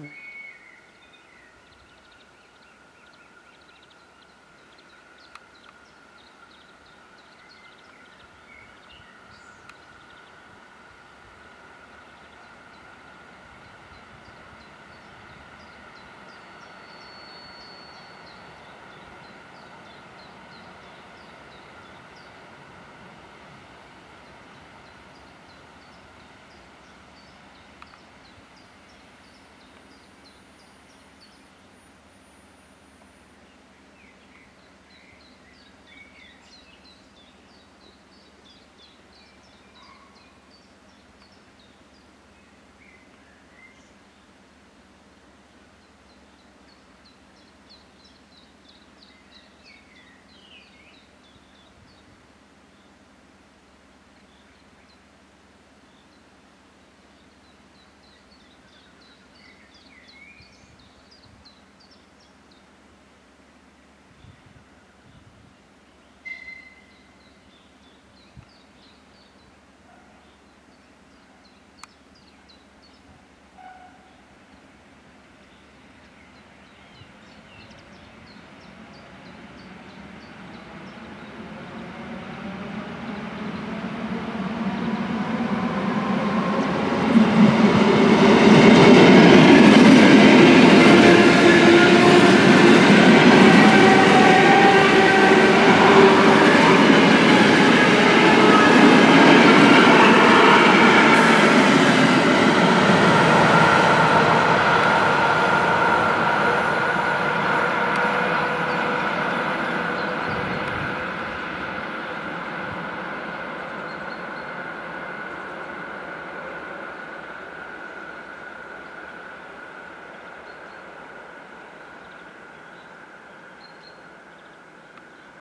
Mm-hmm.